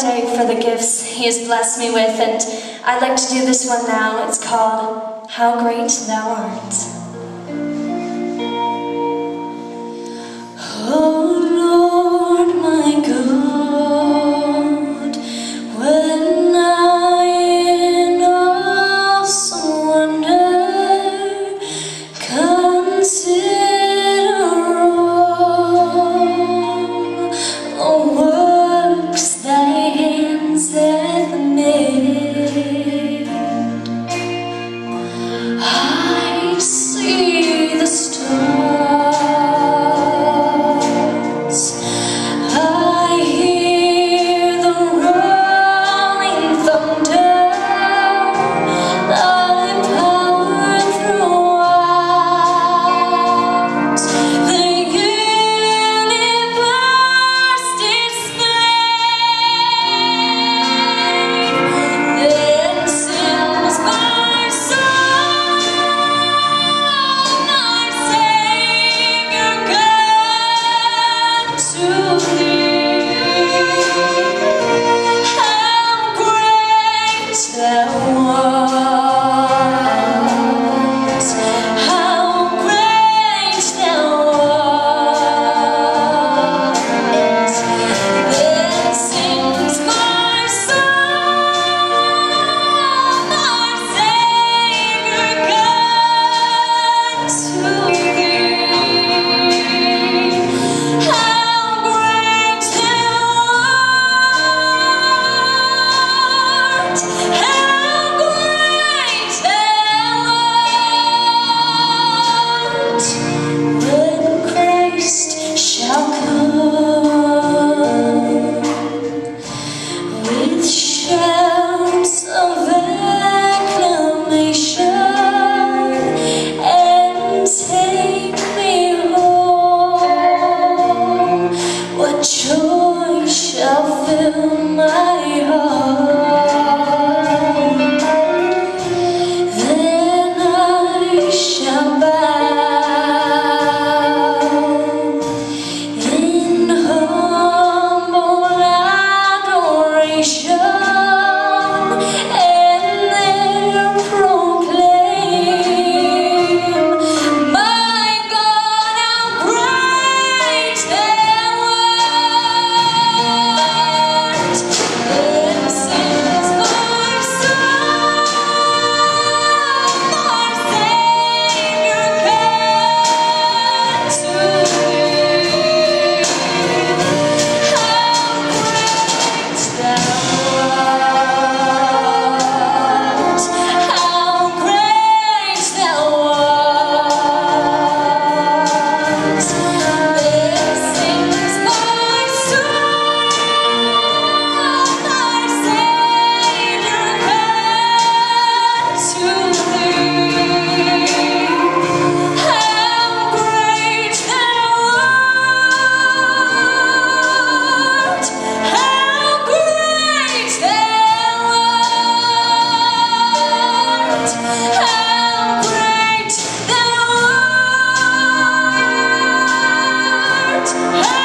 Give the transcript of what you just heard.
for the gifts He has blessed me with, and I'd like to do this one now. It's called How Great Thou Art. say Oh!